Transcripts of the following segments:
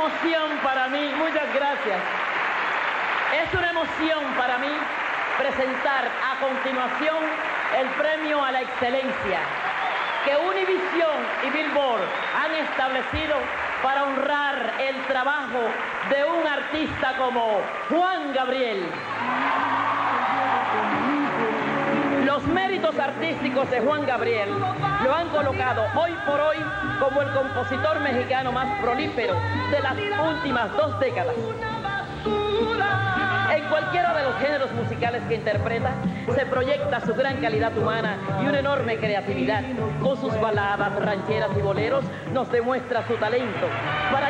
emoción para mí, muchas gracias. Es una emoción para mí presentar a continuación el premio a la excelencia que Univision y Billboard han establecido para honrar el trabajo de un artista como Juan Gabriel. Los méritos artísticos de Juan Gabriel lo han colocado hoy por hoy como el compositor mexicano más prolífero de las últimas dos décadas. En cualquiera de los géneros musicales que interpreta, se proyecta su gran calidad humana y una enorme creatividad. Con sus baladas, rancheras y boleros, nos demuestra su talento para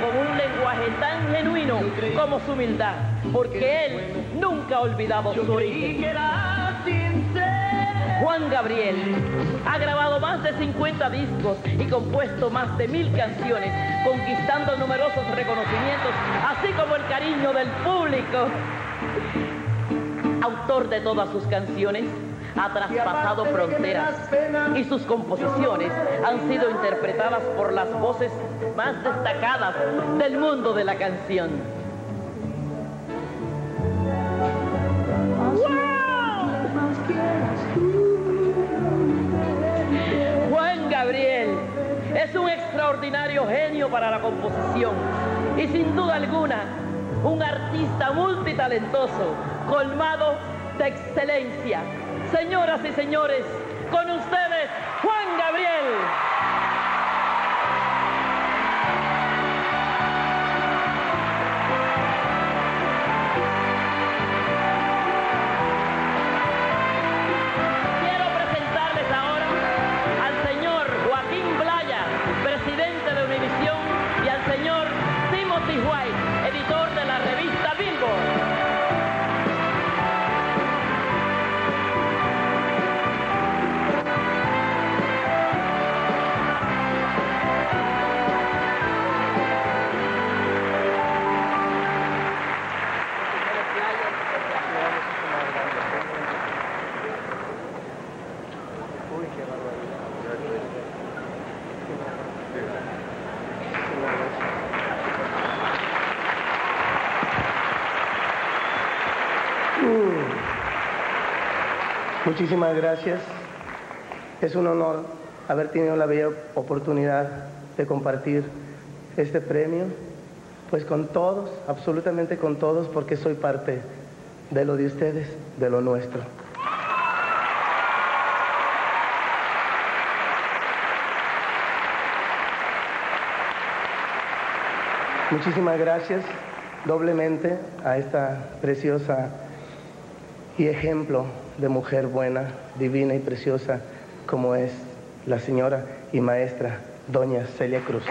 con un lenguaje tan genuino como su humildad, porque él nunca ha olvidado su origen. Juan Gabriel ha grabado más de 50 discos y compuesto más de mil canciones, conquistando numerosos reconocimientos, así como el cariño del público. Autor de todas sus canciones, ha traspasado fronteras y sus composiciones han sido interpretadas por las voces más destacadas del mundo de la canción. Juan Gabriel es un extraordinario genio para la composición y sin duda alguna un artista multitalentoso, colmado de excelencia. Señoras y señores, con ustedes, Juan Gabriel. Muchísimas gracias. Es un honor haber tenido la bella oportunidad de compartir este premio, pues con todos, absolutamente con todos, porque soy parte de lo de ustedes, de lo nuestro. Muchísimas gracias doblemente a esta preciosa y ejemplo de mujer buena, divina y preciosa como es la señora y maestra doña Celia Cruz.